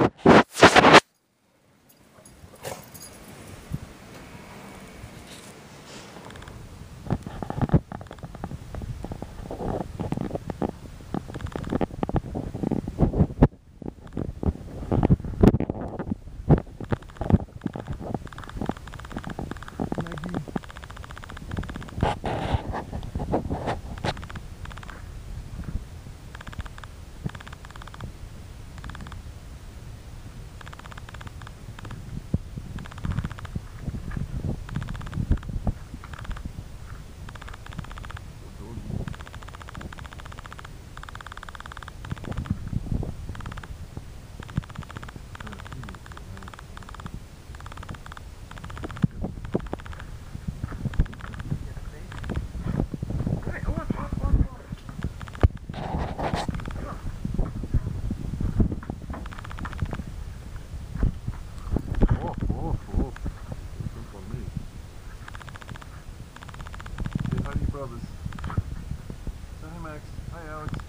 Off, To brothers. Hi, Max. Hi, Alex.